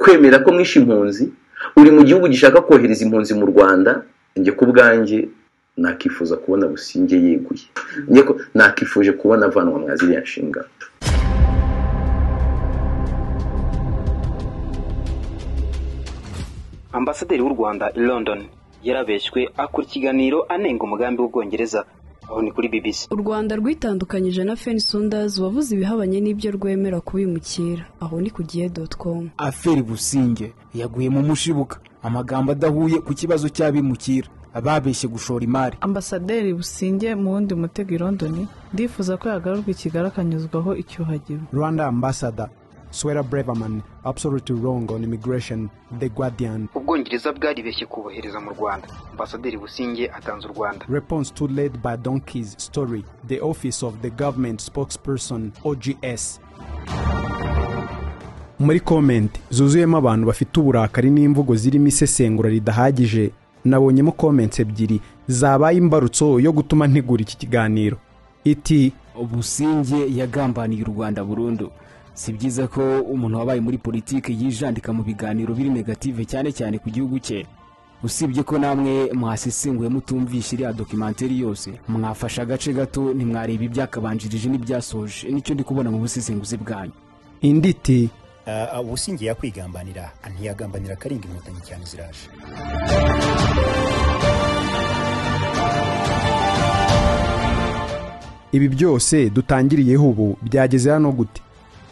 kwemera ko mwishe impunzi uri mu gihugu gishaka kohereza impunzi mu rwanda njye ku bwanjye nakifuza kubona businge yeguye nakifuje kubona avanwa mwa ziriya nshingano. Ambasaderi w'u rwanda i london yarabeshywe akora ikiganiro anenga umugambi w'ubwongereza aho ni kuri bbc u rwanda rwitandukanyije na fen sondas wavuze ibihabanye n'ibyo rwemera kubimukira. Aho ni ku gihe doti komu aferi businge yaguye mu mushibuka. Amagambo adahuye ku kibazo cy'abimukira. Babeshye gushora imari. Ambasaderi businge mu wundi mutego i london ndifuza ko yagarurwa i kigali akanyuzwaho icyuhagiro rwanda ambassador swera breverman absolutely wrong on immigration the guardian. Ubwongereza bwaribeshye kubohereza mu rwanda. Ambasaderi businge atanze u rwanda. Response to led by donkeys story the office of the government spokesperson ogs muri komenti zuzuyemo abantu bafite uburakari n'imvugo zirimo isesengura ridahagije. Nabonyemo komenti ebyiri zabaye imbarutso yo gutuma ntegura iki kiganiro. Iti businge yagambaniye u rwanda burundu. Si byiza ko umuntu wabaye muri politiki yijandika mu biganiro biri negative cyane cyane ku gihugu cye. Usibye ko namwe mwasesenguye mutumvishe iriya dokimenteri yose. Mwafashe agace gato ntimwareba ibyakabanjirije n'ibyasoje. Nicyo ndi kubona mu busesenguzi bwanyu. Indi iti ubusingiye yakwigambanira. Ntiyagambanira akaringa inkotanyi cyane ziraje. Ibi byose dutangiriyeho ubu. Byageze hano gute?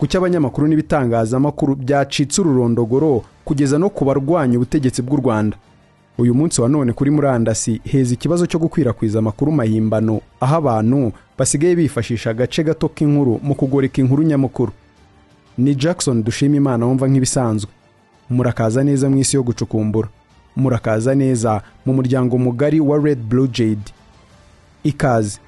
Kuki abanyamakuru n'ibitangazamakuru byacitse ururondogoro kugeza no ku barwanya ubutegetsi bw'u rwanda. Uyu munsi wa none kuri murandasi heza ikibazo cyo gukwirakwiza amakuru mahimbano aho abantu basigaye bifashisha agace gato k'inkuru mu kugoreka inkuru nyamukuru. Ni jackson dushima imana wumva nk'ibisanzwe. Murakaza neza mu isi yo gucukumbura. Murakaza neza mu muryango mugari wa red blue jade. Ikaze.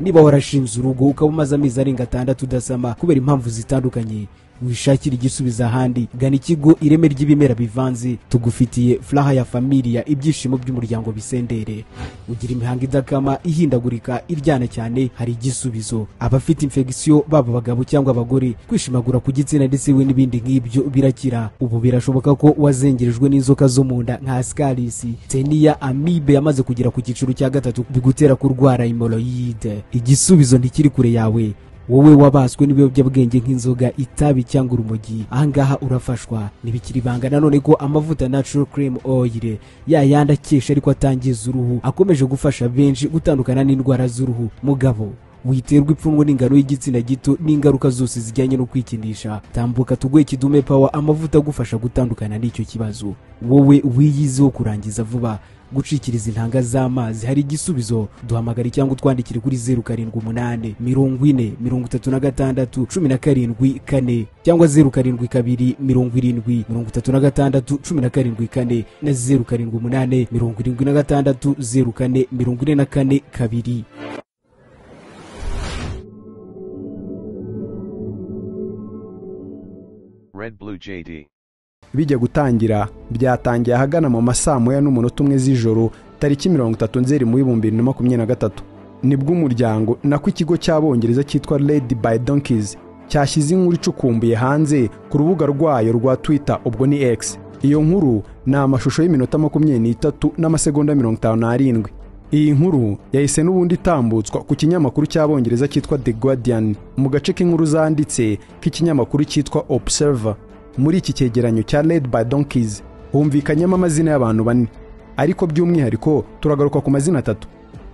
Niba warashinze urugo ukaba umaze amezi arenga atandatu udasama kubera impamvu zitandukanye. Wishakira igisubizo ahandi. Gana ikigo ireme ry'ibimera bivanze. Tugufitiye furaha ya familiya ibyishimo by'umuryango bisendere. Ugira imihango idakama ihindagurika iryana cyane hari igisubizo. Abafite infegisiyo baba abagabo cyangwa abagore kwishimagura ku gitsina ndetse we n'ibindi nk'ibyo birakira. Ubu birashoboka ko wazengerejwe n'inzoka zo mu nda nka sikarisi teniya amibe yamaze kugera ku cyiciro cya gatatu bigutera kurwara imoroyide igisubizo ntikiri kure yawe. Wowe wabaswe n'ibiyobyabwenge nk'inzoga itabi cyangwa urumogi. Ahangaha urafashwa. Ntibikiri ibanga. Nanone ko amavuta natural cream oil ya yandi akesha ariko atangiza uruhu akomeje gufasha benshi gutandukana n'indwara z'uruhu. Mugabo witerwa ipfunwe n'ingano y'igitsina gito n'ingaruka zose zijyanye no kwikinisha. Tambuka tuguhe kidume pawa amavuta agufasha gutandukana n'icyo kibazo. Wowe wiyiziho kurangiza vuba. Gucikiriza intanga z'amazi hari igisubizo duhamagara cyangwa utwandikire kuri zeru karindwi umunani mirongo ine mirongo itatu na gatandatu cumi na karindwi kane cyangwa zeru karindwi kabiri mirongo irindwi mirongo itatu na gatandatu cumi na karindwi kane na zeru karindwi umunani mirongo irindwi na gatandatu zeru kane mirongo ine na kane kabiri Red Blue JD. Bijya gutangira byatangiye ahagana mu ma saa moya n'umunota umwe z'ijoro tariki mirongo itatu nzeri mu bihumbi bibiri na makumyabiri na gatatu. Nibwo umuryango nako ikigo cy'abongereza cyitwa lady by donkeys cyashyize inkuru icukumbuye hanze ku rubuga rwayo rwa twitter ubwo ni x. Iyo nkuru ni amashusho y'iminota makumyabiri n'itatu n'amasegonda mirongo itanu n'arindwi. Iyi nkuru yahise n'ubundi itambutswa ku kinyamakuru cy'abongereza cyitwa the guardian mu gace k'inkuru zanditse k'ikinyamakuru cyitwa observer. Muri iki cyegeranyo cya led by donkeys humvikanyemo amazina y'abantu bane. Ariko by'umwihariko turagaruka ku mazina atatu.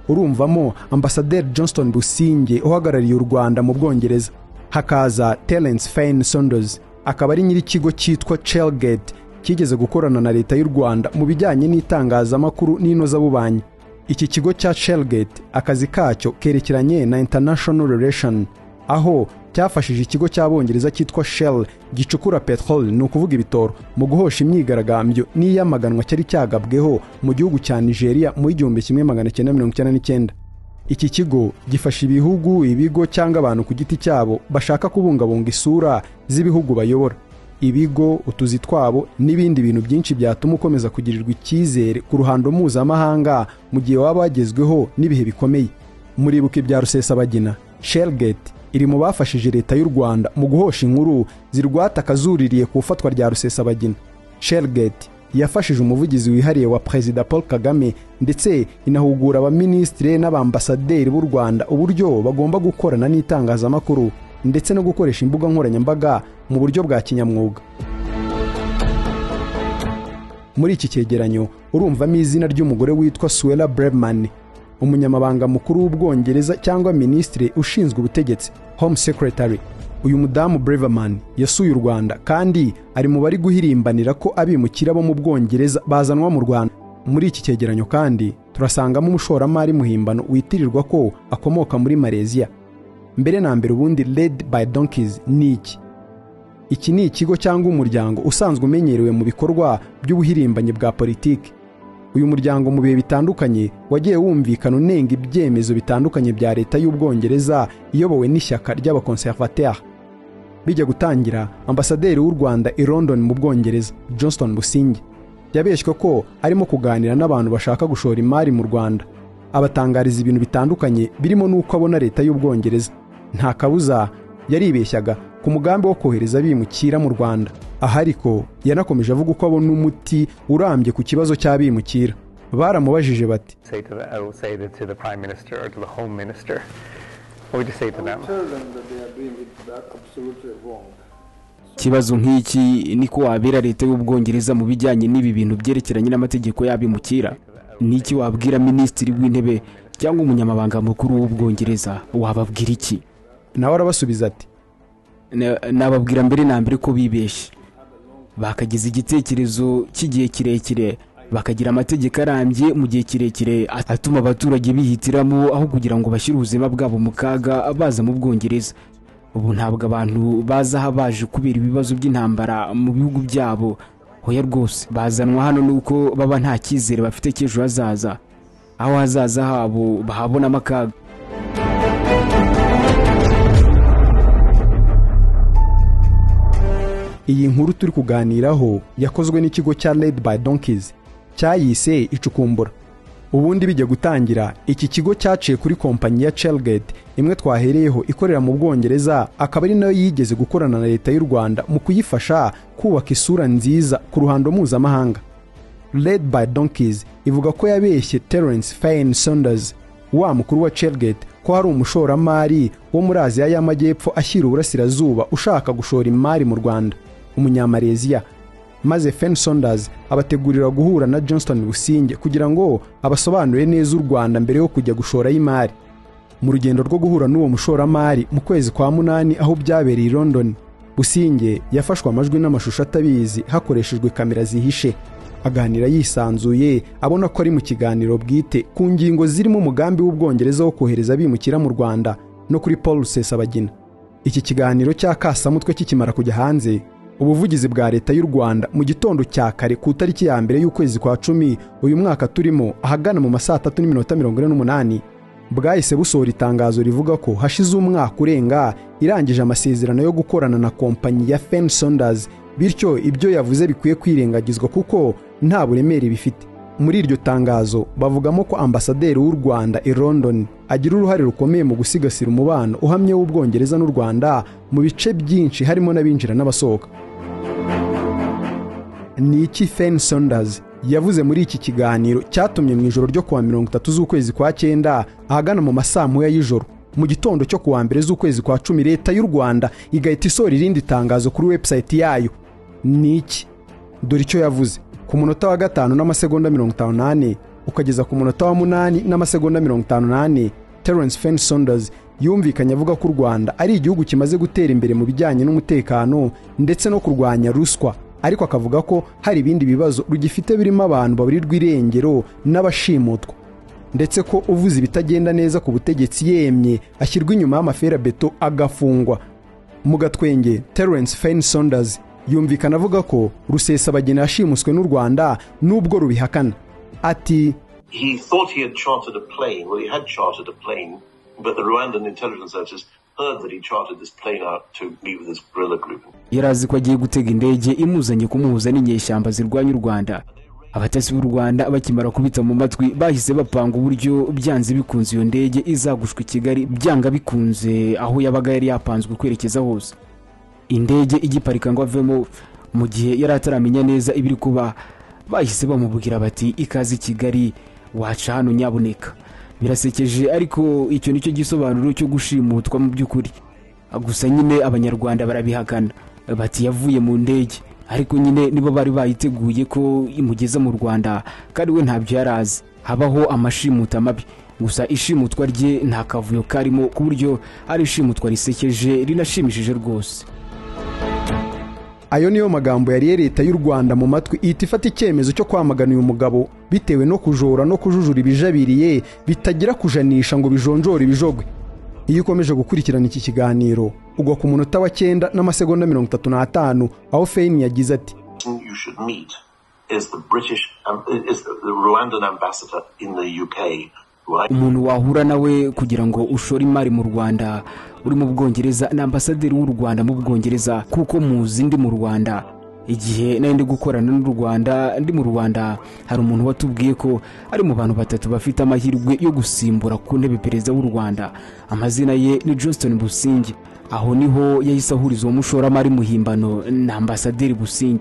Urumvamo ambasaderi johnston businge uhagarariye u rwanda mu bwongereza. Hakaza terence fane saunders. Akaba ari nyir'ikigo cyitwa chelgate. Kigeze gukorana na leta y'u rwanda mu bijyanye n'itangazamakuru n'inozabubanyi. Iki kigo cya chelgate akazi kacyo kerekeranye na international relation. Aho cyafashije ikigo cy'abongereza cyitwa shell gicukura peteroli ni ukuvuga ibitoro. Mu guhosha imyigaragambyo n'iyamaganwa cyari cyagabweho mu gihugu cya nigeria mu igihumbi kimwe magana cyenda mirongo icyenda n'icyenda. Iki kigo gifasha ibihugu ibigo cyangwa abantu ku giti cyabo bashaka kubungabunga isura z'ibihugu bayobora. Ibigo utuzi twabo n'ibindi bintu byinshi byatuma ukomeza kugirirwa icyizere ku ruhando mpuzamahanga mu gihe waba wagezweho n'ibihe bikomeye. Muribuka ibya rusesabagina shelgate iri mu bafashije leta y'u rwanda mu guhosha inkuru zirwata akazuririye ku ifatwa rya rusesabagina. Shelgate yafashije umuvugizi wihariye wa perezida paul kagame ndetse inahugura abaminisitiri n'abambasaderi b'u rwanda uburyo bagomba gukorana n'itangazamakuru ndetse no gukoresha imbuga nkoranyambaga mu buryo bwa kinyamwuga. Muri iki cyegeranyo urumvamo izina ry'umugore witwa suwela brevman umunyamabanga mukuru w'ubwongereza cyangwa minisitiri ushinzwe ubutegetsi home secretary. Uyu mudamu breverman yasuye u rwanda kandi ari mu bari guhirimbanira ko abimukira bo mu bwongereza bazanwa mu rwanda. Muri iki cyegeranyo kandi turasangamo umushoramari muhimbano witirirwa ko akomoka muri malaysia. Mbere na mbere ubundi led by donkeys ni iki? Iki ni ikigo cyangwa umuryango usanzwe umenyerewe mu bikorwa by'ubuhirimbanyi bwa politiki. Uyu muryango mu bihe bitandukanye wagiye wumvikana unenga ibyemezo bitandukanye bya leta y'ubwongereza iyobowe n'ishyaka ry'abakonservateri bijya gutangira ambasaderi w'u rwanda i london mu bwongereza johnston businge yabeshywe ko arimo kuganira n'abantu bashaka gushora imari mu rwanda. Abatangariza ibintu bitandukanye birimo n'uko abona leta y'ubwongereza. Nta kabuza yaribeshyaga ku mugambi wo kohereza abimukira mu rwanda. Aha ariko yanakomeje avuga uko abona umuti urambye ku kibazo cy'abimukira. Baramubajije bati ikibazo nk'iki niko wabera leta y'ubwongereza mu bijyanye n'ibi bintu byerekeranye n'amategeko y'abimukira? Ni iki wabwira minisitiri w'intebe cyangwa umunyamabanga mukuru w'ubwongereza? Wababwira iki? Nawe arabasubiza ati Na- nababwira mbere na mbere ko bibeshye. Bakagize igitekerezo cy'igihe kirekire. Bakagira amategeko arambye mu gihe kirekire atuma abaturage bihitiramo aho kugira ngo bashyire ubuzima bwabo mu kaga baza mu bwongereza. Ubu ntabwo abantu baza aha baje kubera ibibazo by'intambara mu bihugu byabo. Hoya rwose bazanwa hano nuko baba nta cyizere bafite cy'ejo hazaza. Aho hazaza habo bahabonamo akaga iyi nkuru turi kuganiraho yakozwe n'ikigo cya led by donkeys cyayise icukumbura. Ubundi bijya gutangira iki kigo cyaciye kuri kompanyi ya Chelgate imwe twahereyeho ikorera mu bwongereza akaba ari na yo yigeze gukorana na leta y'u rwanda mu kuyifasha kubaka isura nziza ku ruhando mpuzamahanga. Led by donkeys ivuga ko yabeshye terence fain saunders wa mukuru wa Chelgate ko hari umushoramari wo muri aziya y'amajyepfo ashyira uburasirazuba ushaka gushora imari mu rwanda. Umunyamaleziya maze fen saunders abategurira guhura na johnston businge kugira ngo abasobanurire neza u rwanda mbere yo kujya gushorayo imari. Mu rugendo rwo guhura n'uwo mushoramari mu kwezi kwa munani aho byabereye i london businge yafashwe amajwi n'amashusho atabizi hakoreshejwe kamera zihishe. Aganira yisanzuye abona ko ari mu kiganiro bwite ku ngingo zirimo umugambi w'ubwongereza wo kohereza abimukira mu rwanda no kuri paul rusesabagina. Iki kiganiro cya kasamutwe kikimara kujya hanze ubuvugizi bwa leta y'u rwanda. Mu gitondo cya kare ku itariki ya mbere y'ukwezi kwa cumi uyu mwaka turimo ahagana mu ma saa tatu n'iminota mirongo ine n'umunani bwahise busohora itangazo rivuga ko hashize umwaka urenga irangije amasezerano yo gukorana na kompanyi ya fen saunders. Bityo ibyo yavuze bikwiye kwirengagizwa kuko nta buremere bifite. Muri iryo tangazo bavugamo ko ambasaderi w'u rwanda i london agira uruhare rukomeye mu gusigasira umubano uhamye w'ubwongereza n'u rwanda mu bice byinshi harimo n'abinjira n'abasohoka. Ni iki fen saunders yavuze muri iki kiganiro cyatumye mu ijoro ryo kuwa mirongo itatu z'ukwezi kwa cyenda ahagana mu masaa moya y'ijoro? Mu gitondo cyo kuwa mbere z'ukwezi kwa cumi leta y'u rwanda igahita isohora irindi tangazo kuri webusayiti yayo. Ni iki? Dore icyo yavuze. Ku munota wa gatanu n'amasegonda mirongo itanu n'ane ukageza ku munota wa munani n'amasegonda mirongo itanu n'ane terence fen saunders yumvikanye avuga ko u rwanda ari igihugu kimaze gutera imbere mu bijyanye n'umutekano ndetse no kurwanya ruswa. Ariko akavuga ko hari ibindi bibazo rugifite birimo abantu baburirwa irengero n'abashimutwa. Ndetse ko uvuze ibitagenda neza ku butegetsi yemye ashyirwa inyuma y'amaferabeto agafungwa. Mu gatwenge terence fen saunders yumvikana avuga ko rusesabagina yashimuswe n'u rwanda n'ubwo rubihakana. Ati he thought he had chartered a plane. Well, he had chartered a plane, but the Rwandan intelligence services yari azi ko agiye gutega indege imuzanye kumuhuza n'inyeshyamba zirwanya u rwanda. Abatasi b'u rwanda bakimara kubita mu matwi bahise bapanga uburyo byanze bikunze iyo ndege izagushwa i kigali byanga bikunze aho yabaga yari yapanzwe kwerekeza hose. Indege igiparika ngo avemo mu gihe yari ataramenya neza ibiri kuba bahise bamubwira bati ikaze i kigali waca hano nyabuneka. Birasekeje ariko icyo ni cyo gisobanuro cyo gushimutwa mu by'ukuri. Gusa nyine abanyarwanda barabihakana. Bati yavuye mu ndege. Ariko nyine nibo bari bayiteguye ko imugeza mu rwanda kandi we ntabyo yari azi habaho amashimuta mabi. Gusa ishimutwa rye nta kavuyo karimo ku buryo ari ishimutwa risekeje rinashimishije rwose. Ayo niyo magambo yariye leta y'u rwanda mu matwi ihita ifata icyemezo cyo kwamagana uyu mugabo bitewe no kujora no kujujura ibijabiriye bitagira kujanisha ngo bijonjore ibijogwe iyo ukomeje gukurikirana iki kiganiro ugwa ku munota wa cyenda n'amasegonda mirongo itatu n'atanu aho feyini yagize ati is the British, um, is the Rwandan ambassador in the UK. Umuntu wahura nawe kugira ngo ushore imari mu rwanda uri mu bwongereza ni ambasaderi w'u rwanda mu bwongereza kuko muzi ndi mu rwanda. Igihe nari ndi gukorana n'u rwanda ndi mu rwanda hari umuntu watubwiye ko ari mu bantu batatu bafite amahirwe yo gusimbura ku ntebe perezida w'u rwanda. Amazina ye ni johnston busingi aho ni ho yahise ahuriza uwo mushoramari muhimbano na ambasaderi busingi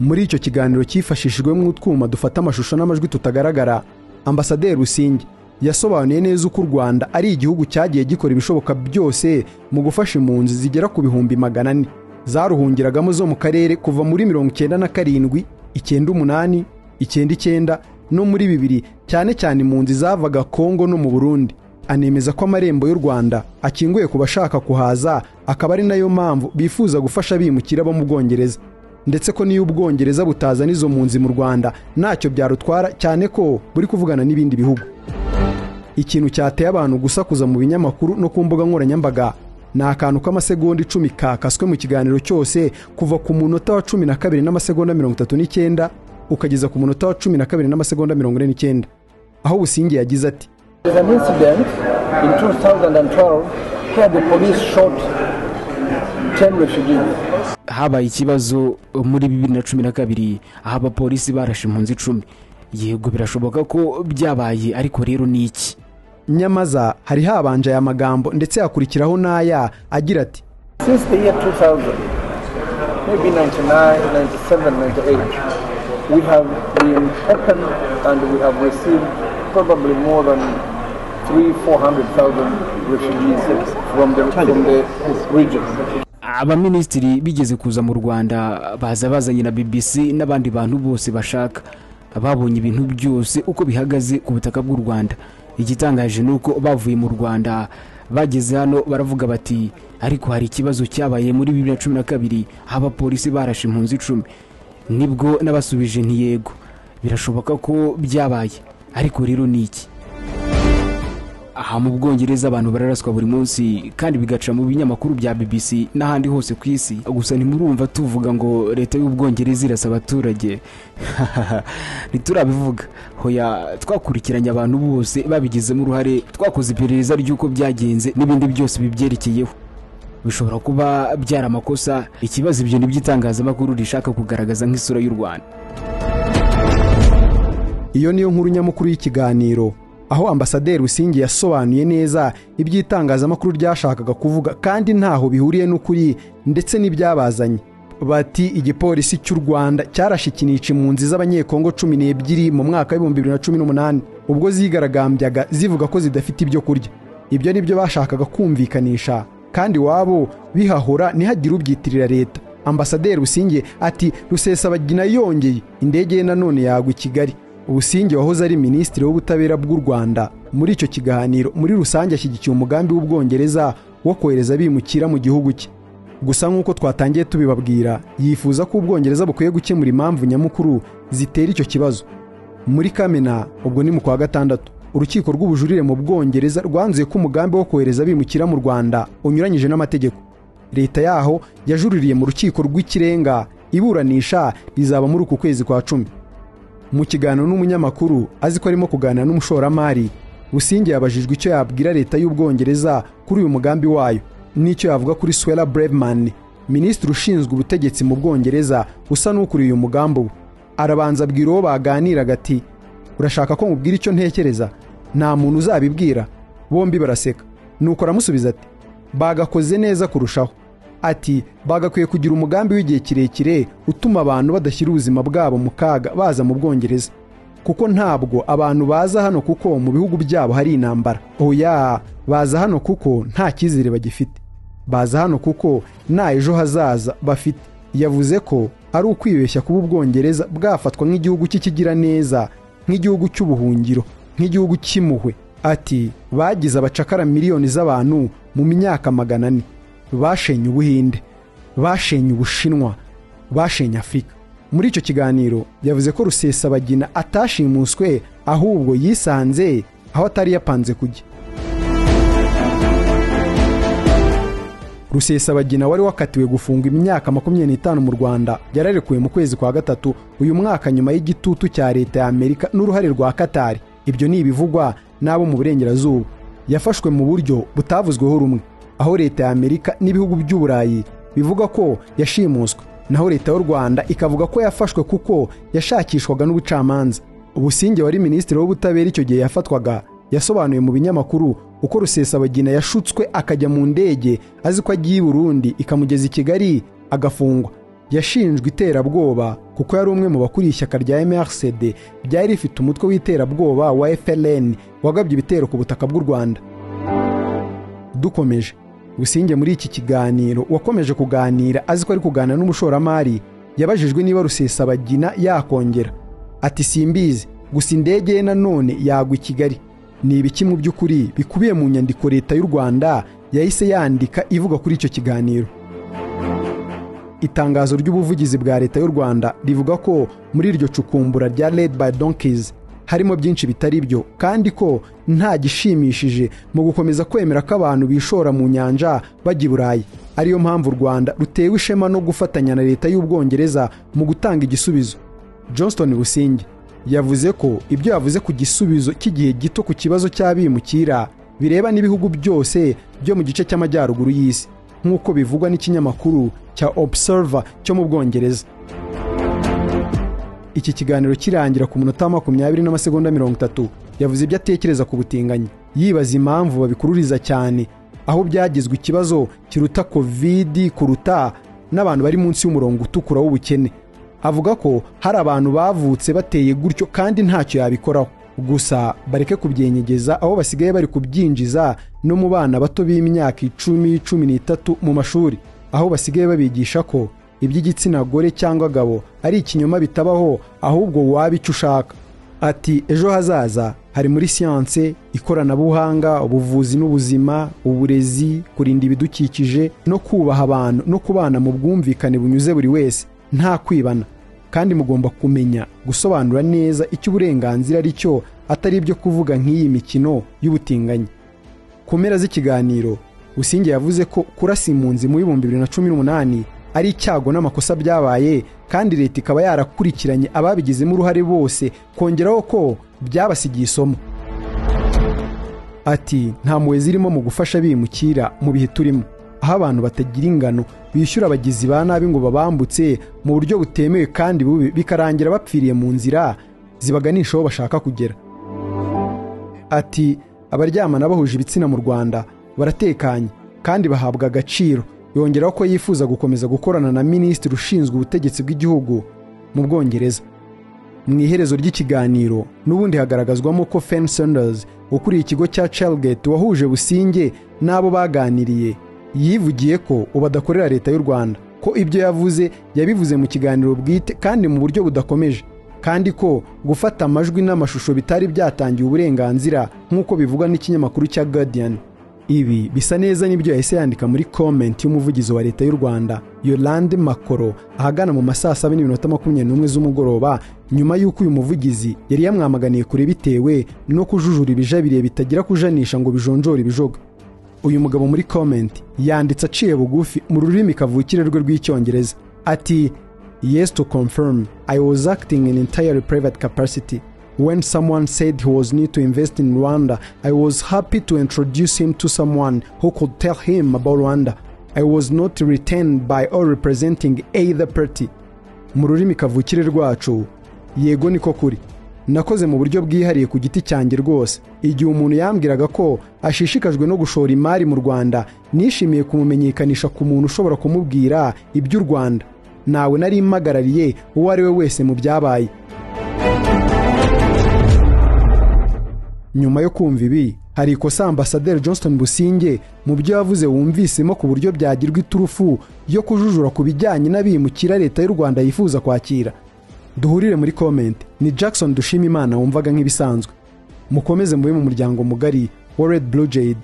muri icyo kiganiro cyifashishijwemo utwuma dufata amashusho n'amajwi tutagaragara ambasaderi rusingi yasobanuye neza uko u rwanda ari igihugu cyagiye gikora ibishoboka byose mu gufasha impunzi zigera ku bihumbi magana ane. Zaruhungiragamo zo mu karere kuva muri mirongo icyenda na karindwi icyenda umunani icyenda icyenda no muri bibiri cyane cyane impunzi zavaga kongo no mu burundi. Anemeza ko amarembo y'u rwanda akinguye ku bashaka kuhaza akaba ari na yo mpamvu bifuza gufasha bimukira bo mu bwongereza. Ndetse ko niyo ubwongereza butazana izo mpunzi mu rwanda ntacyo byarutwara cyane ko buri kuvugana n'ibindi bihugu. Ikintu cyateye abantu gusakuza mu binyamakuru no ku mbuga nkoranyambaga ni akantu k'amasegonda icumi kakaswe mu kiganiro cyose kuva ku munota wa cumi na kabiri n'amasegonda mirongo itatu n'icyenda ukageza ku munota wa cumi na kabiri n'amasegonda mirongo ine n'icyenda. Aho busingi yagize ati habaye ikibazo muri bibiri na cumi na kabiri aho abapolisi barashe impunzi icumi. Yego birashoboka ko byabaye ariko rero ni iki? Nyamaza hari habanje aya magambo ndetse hakurikiraho n'aya agira ati Since the year 2000, maybe 99, 97, 98, we have been open and we have received probably more than three, 400,000 refugees from the, from the region. abaminisitiri bigeze kuza mu rwanda baza bazanye na bbc n'abandi bantu bose bashaka. Babonye ibintu byose uko bihagaze ku butaka bw'u rwanda. Igitangaje ni uko bavuye mu rwanda bageze hano baravuga bati ariko hari ikibazo cyabaye muri bibiri na cumi na kabiri aho abapolisi barashe impunzi icumi. Nibwo n'abasubije ntiyego birashoboka ko byabaye. Ariko rero ni iki? Aha mu bwongereza abantu bararaswa buri munsi kandi bigaca mu binyamakuru bya bbc n'ahandi hose ku isi. Gusa ntimurumva tuvuga ngo leta y'ubwongereza irasa abaturage. Ntiturabivuga. Hoya twakurikiranye abantu bose babigizemo uruhare twakoze iperereza ry'uko byagenze n'ibindi byose bibyerekeyeho. Bishobora kuba byari amakosa ikibazo ibyo ni itangazamakuru rishaka kugaragaza nk'isura y'u rwanda. Iyo niyo nkuru nyamukuru y'ikiganiro. Aho ambasaderi rusingi yasobanuye neza iby'itangazamakuru ryashakaga kuvuga kandi ntaho bihuriye n'ukuri ndetse n'ibyabazanye. Bati igipolisi cy'u rwanda cyarashe ikinica impunzi z'abanyekongo cumi n'ebyiri mu mwaka w'ibihumbi bibiri na cumi n'umunani. Ubwo zigaragambyaga zivuga ko zidafite ibyo kurya. Ibyo ni byo bashakaga kumvikanisha. Kandi iwabo bihahora ntihagire ubyitirira leta. Ambasaderi rusinge ati rusesabagina yongeye. Indege ye nanone yagwa i kigali. Ubusinge wahoze ari minisitiri w'ubutabera bw'u rwanda. Muri icyo kiganiro muri rusange ashyigikiye umugambi w'ubwongereza wo kohereza abimukira mu gihugu cye. Gusa nk'uko twatangiye tubibabwira yifuza ko ubwongereza bukwiye gukemura impamvu nyamukuru zitera icyo kibazo. Muri kamena ubwo ni mu kwa gatandatu. Urukiko rw'ubujurire mu bwongereza rwanzuye ko umugambi wo kohereza abimukira mu rwanda unyuranyije n'amategeko. Leta yaho yajuririye mu rukiko rw'ikirenga iburanisha rizaba muri uku kwezi kwa cumi. Mu kiganiro n'umunyamakuru azi ko arimo kuganira n'umushoramari. Businge yabajijwe icyo yabwira leta y'ubwongereza kuri uyu mugambi wayo. N'icyo yavuga kuri swela breveman minisitiri ushinzwe ubutegetsi mu bwongereza usa n'ukuriye uyu mugambi ubu. Arabanza abwira uwo baganiraga ati urashaka ko mubwira icyo ntekereza? Nta muntu uzabibwira. Bombi baraseka. Nuko aramusubiza ati bagakoze neza kurushaho. Ati bagakwiye kugira umugambi w'igihe kirekire utuma abantu badashyira ubuzima bwabo mu kaga baza mu bwongereza. Kuko ntabwo abantu baza hano kuko mu bihugu byabo hari intambara. Oya baza hano kuko nta cyizere bagifite. Baza hano kuko nta ejo hazaza bafite. Yavuze ko ari ukwibeshya kuba ubwongereza bwafatwa nk'igihugu cy'ikigira neza nk'igihugu cy'ubuhungiro nk'igihugu cy'impuhwe. Ati bagize abacakara miliyoni z'abantu mu myaka magana ane. Bashenye ubuhinde bashenye ubushinwa bashenye afurika muri icyo kiganiro yavuze ko rusesabagina atashimuswe ahubwo yisanze aho atari yapanze kujya. Rusesabagina wari wakatiwe gufungwa imyaka makumyabiri n'itanu mu rwanda yararekuwe mu kwezi kwa gatatu uyu mwaka nyuma y'igitutu cya leta ya amerika n'uruhare rwa katari ibyo ni ibivugwa n'abo mu burengerazuba. Yafashwe mu buryo butavuzweho rumwe. Aho leta amerika n'ibihugu by'uburayi bivuga ko yashimuswe. Naho leta y'u rwanda ikavuga ko yafashwe kuko yashakishwaga n'ubucamanza. Ubusinge wari minisitiri w'ubutabera icyo gihe yafatwaga yasobanuye mu binyamakuru uko rusesabagina yashutswe akajya mu ndege azi ko agiye i burundi ikamugeza i kigali agafungwa. Yashinjwe iterabwoba kuko yari umwe mu bakuriye ishyaka rya mrcd ryari rifite umutwe w'iterabwoba wa fln wagabye ibitero ku butaka bw'u rwanda. Dukomeje. Businge muri iki kiganiro wakomeje kuganira azi ko ari kuganira n'umushoramari yabajijwe niba rusesabagina yakongera. Ati simbizi gusa indege ye nanone yagwa i kigali. Ni ibiki mu by'ukuri bikubiye mu nyandiko leta y'u rwanda yahise yandika ivuga kuri icyo kiganiro? Itangazo ry'ubuvugizi bwa leta y'u rwanda rivuga ko muri iryo cukumbura rya red by donkeys harimo byinshi bitari byo kandi ko nta gishimishije mu gukomeza kwemera ko abantu bishora mu nyanja bajya i burayi. Ariyo mpamvu u rwanda rutewe ishema no gufatanya na leta y'ubwongereza mu gutanga igisubizo. Johnston businge yavuze ko ibyo yavuze ku gisubizo cy'igihe gito ku kibazo cy'abimukira bireba n'ibihugu byose byo mu gice cy'amajyaruguru y'isi. Nk'uko bivugwa n'ikinyamakuru cya observer cyo mu bwongereza. Iki kiganiro kirangira ku munota makumyabiri n'amasegonda mirongo itatu. Yavuze ibyo atekereza ku butinganyi. Yibaza impamvu babikururiza cyane aho byagizwe ikibazo kiruta kovidi kuruta n'abantu bari munsi y'umurongo utukura w'ubukene. Avuga ko hari abantu bavutse bateye gutyo kandi ntacyo yabikoraho. Gusa bareke kubyenyegeza aho basigaye bari kubyinjiza no mu bana bato b'imyaka icumi cumi n'itatu mu mashuri aho basigaye babigisha ko iby'igitsina gore cyangwa gabo ari ikinyoma bitabaho ahubwo waba icyo ushaka. Ati ejo hazaza hari muri siyanse ikoranabuhanga ubuvuzi n'ubuzima uburezi kurinda ibidukikije no kubaha abantu no kubana mu bwumvikane bunyuze buri wese. Nta kwibana. Kandi mugomba kumenya gusobanura neza icyo uburenganzira ari cyo atari ibyo kuvuga nk'iyi mikino y'ubutinganyi. Ku mpera z'ikiganiro businge yavuze ko kurasa impunzi mu bihumbi bibiri na cumi n'umunani ari icyago n'amakosa byabaye kandi leta ikaba yarakurikiranye ababigizemo uruhare bose kongeraho ko byabasigiye isomo. Ati nta mpuhwe zirimo mu gufasha bimukira mu bihe turimo. Aho abantu batagira ingano bishyura abagizi ba nabi ngo babambutse mu buryo butemewe kandi bubi bikarangira bapfiriye mu nzira zibaganisha aho bashaka kugera. Ati abaryamana bahuje ibitsina mu rwanda baratekanye kandi bahabwa agaciro. Yongeraho ko yifuza gukomeza gukorana na minisitiri ushinzwe ubutegetsi bw'igihugu mu bwongereza. Mu iherezo ry'ikiganiro n'ubundi hagaragazwamo ko fen sanders ukuriye ikigo cya Chelgate wahuje businge n'abo baganiriye. Yivugiye ko ubu adakorera leta y'u rwanda ko ibyo yavuze yabivuze mu kiganiro bwite kandi mu buryo budakomeje. Kandi ko gufata amajwi n'amashusho bitari byatangiye uburenganzira nk'uko bivugwa n'ikinyamakuru cya guardian. Ibi bisa neza n'ibyo yahise yandika muri komenti y'umuvugizi wa leta y'u rwanda yolande makoro ahagana mu ma saa saba n'iminota makumyabiri n'umwe z'umugoroba nyuma y'uko uyu muvugizi yari yamwamaganiye kure bitewe no kujujura ibijabiriye bitagira kujanisha ngo bijonjore ibijoga uyu mugabo muri komenti yanditse aciye bugufi mu rurimi kavukire rwe rw'icyongereza. Ati yes to confirm i was acting in entirely private capacity. When someone said he was need to invest in Rwanda, I was happy to introduce him to someone who could tell him about Rwanda. I was not retained by or representing either party. Mu rurimi kavukire rwacu, yego niko kuri. Nakoze mu buryo bwihariye ku giti cyanjye rwose. Igihe umuntu yambwiraga ko ashishikajwe no gushora imari mu Rwanda, nishimiye kumumenyekanisha ku muntu ushobora kumubwira iby'u Rwanda. Nawe nari mpagarariye uwo ari we wese mu byabaye. Nyuma yo kumva ibi hari ikosa ambasaderi johnston businge mu byo yavuze wumvisemo ku buryo byagirwa iturufu yo kujujura ku bijyanye n'abimukira leta y'u rwanda yifuza kwakira. Duhurire muri komenti ni jackson dushima imana wumvaga nk'ibisanzwe. Mukomeze mube mu muryango mugari wa red blue jade.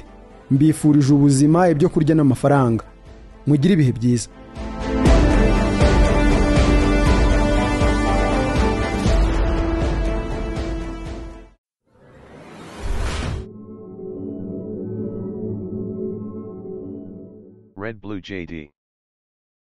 Mbifurije ubuzima ibyo kurya n'amafaranga. Mugire ibihe byiza. Blue JD.